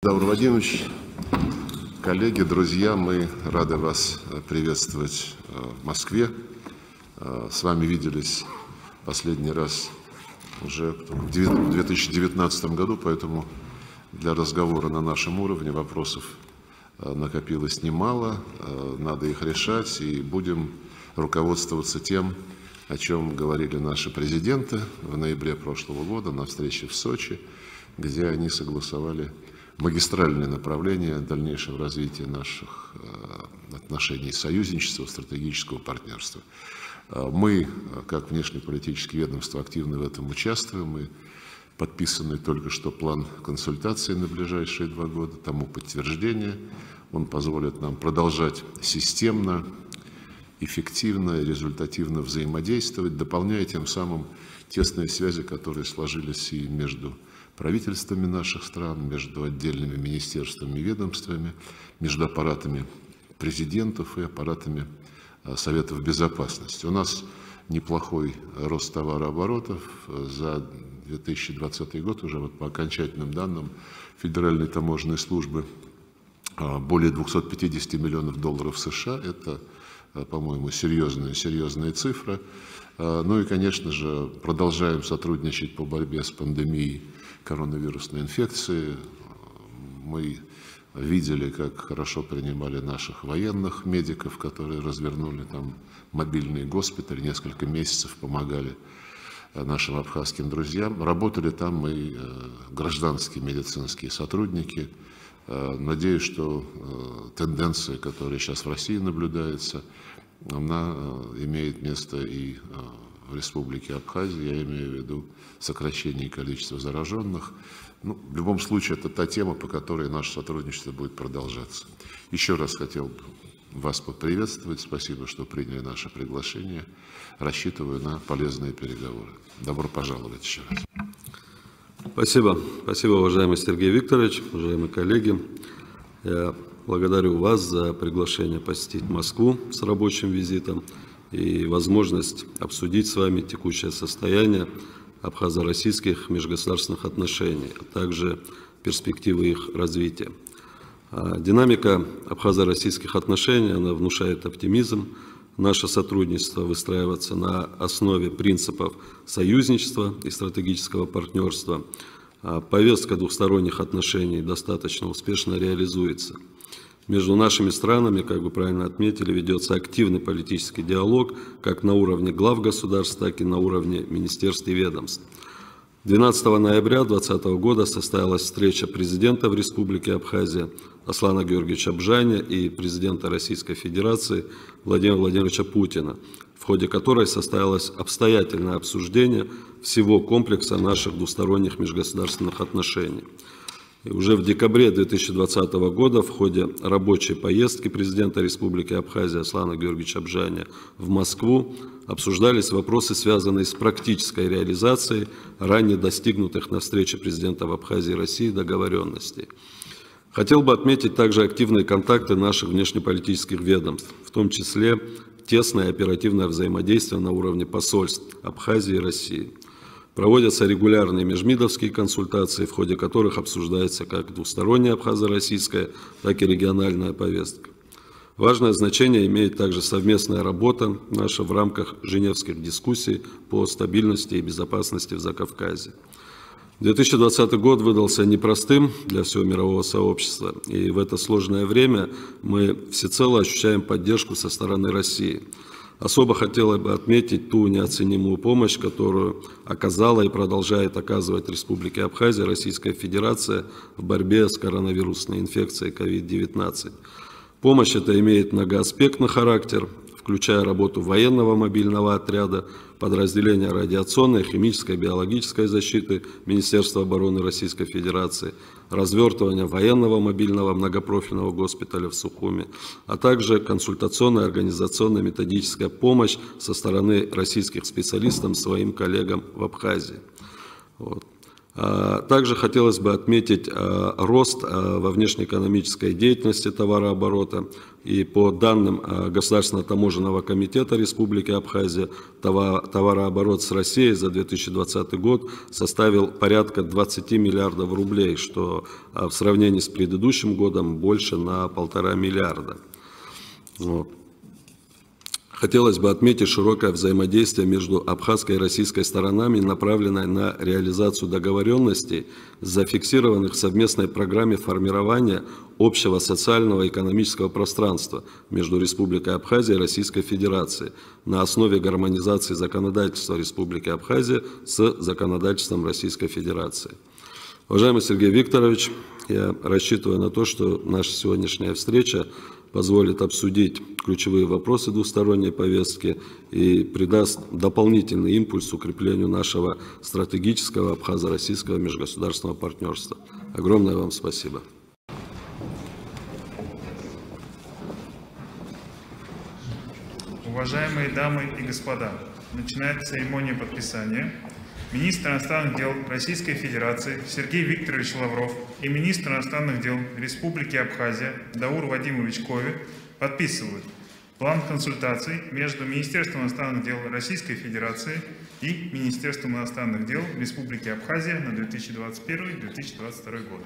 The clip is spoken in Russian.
Давр Владимирович, коллеги, друзья, мы рады вас приветствовать э, в Москве. Э, с вами виделись последний раз уже в 2019 году, поэтому для разговора на нашем уровне вопросов э, накопилось немало, надо их решать, и будем руководствоваться тем, о чем говорили наши президенты в ноябре прошлого года на встрече в Сочи, где они согласовали магистральное направление дальнейшего развития наших э, отношений союзничества, стратегического партнерства. Э, мы, как внешнеполитические ведомства, активно в этом участвуем. Мы подписанный только что план консультаций на ближайшие два года, тому подтверждение. Он позволит нам продолжать системно, эффективно результативно взаимодействовать, дополняя тем самым тесные связи, которые сложились и между правительствами наших стран, между отдельными министерствами и ведомствами, между аппаратами президентов и аппаратами а, Советов Безопасности. У нас неплохой рост товарооборотов за 2020 год, уже вот по окончательным данным Федеральной таможенной службы, а, более 250 миллионов долларов США. Это, по-моему, серьезная, серьезная цифра. Ну и, конечно же, продолжаем сотрудничать по борьбе с пандемией коронавирусной инфекции. Мы видели, как хорошо принимали наших военных медиков, которые развернули там мобильные госпитали, несколько месяцев помогали э, нашим абхазским друзьям. Работали там и э, гражданские медицинские сотрудники. Э, надеюсь, что тенденция, которая сейчас в России наблюдается, она имеет место и в Республике Абхазия, я имею в виду сокращение количества зараженных. Ну, в любом случае, это та тема, по которой наше сотрудничество будет продолжаться. Еще раз хотел вас поприветствовать. Спасибо, что приняли наше приглашение. Рассчитываю на полезные переговоры. Добро пожаловать еще раз. Спасибо. Спасибо, уважаемый Сергей Викторович, уважаемые коллеги. Я благодарю вас за приглашение посетить Москву с рабочим визитом и возможность обсудить с вами текущее состояние абхазо-российских межгосударственных отношений, а также перспективы их развития. А динамика абхазо-российских отношений она внушает оптимизм. Наше сотрудничество выстраивается на основе принципов союзничества и стратегического партнерства. А повестка двухсторонних отношений достаточно успешно реализуется – между нашими странами, как вы правильно отметили, ведется активный политический диалог как на уровне глав государств, так и на уровне министерств и ведомств. 12 ноября 2020 года состоялась встреча президента в Республике Абхазия Аслана Георгиевича Бжаня и президента Российской Федерации Владимира Владимировича Путина, в ходе которой состоялось обстоятельное обсуждение всего комплекса наших двусторонних межгосударственных отношений – уже в декабре 2020 года в ходе рабочей поездки президента Республики Абхазия Аслана Георгиевича Абжаня в Москву обсуждались вопросы, связанные с практической реализацией ранее достигнутых на встрече президентов Абхазии и России договоренностей. Хотел бы отметить также активные контакты наших внешнеполитических ведомств, в том числе тесное оперативное взаимодействие на уровне посольств Абхазии и России – Проводятся регулярные межмидовские консультации, в ходе которых обсуждается как двусторонняя абхазо-российская, так и региональная повестка. Важное значение имеет также совместная работа наша в рамках женевских дискуссий по стабильности и безопасности в Закавказье. 2020 год выдался непростым для всего мирового сообщества, и в это сложное время мы всецело ощущаем поддержку со стороны России – Особо хотела бы отметить ту неоценимую помощь, которую оказала и продолжает оказывать Республике Абхазия Российская Федерация в борьбе с коронавирусной инфекцией COVID-19. Помощь эта имеет многоаспектный характер, включая работу военного мобильного отряда, подразделения радиационной, химической, биологической защиты Министерства обороны Российской Федерации, развертывание военного мобильного многопрофильного госпиталя в Сухуме, а также консультационная, организационная, методическая помощь со стороны российских специалистов своим коллегам в Абхазии. Вот. А, Также хотелось бы отметить а, рост а, во внешнеэкономической деятельности товарооборота. И по данным Государственного таможенного комитета Республики Абхазия, товар- товарооборот с Россией за 2020 год составил порядка 20 миллиардов рублей, что в сравнении с предыдущим годом больше на полтора миллиарда. Вот. Хотелось бы отметить широкое взаимодействие между абхазской и российской сторонами, направленное на реализацию договоренностей, зафиксированных в совместной программе формирования общего социального и экономического пространства между Республикой Абхазия и Российской Федерацией на основе гармонизации законодательства Республики Абхазия с законодательством Российской Федерации. Уважаемый Сергей Викторович, я рассчитываю на то, что наша сегодняшняя встреча позволит обсудить ключевые вопросы двусторонней повестки и придаст дополнительный импульс укреплению нашего стратегического абхазо-российского межгосударственного партнерства. Огромное вам спасибо. Уважаемые дамы и господа, начинается церемония подписания. Министр иностранных дел Российской Федерации Сергей Викторович Лавров и министр иностранных дел Республики Абхазия Даур Вадимович Кови подписывают план консультаций между Министерством иностранных дел Российской Федерации и Министерством иностранных дел Республики Абхазия на 2021-2022 годы.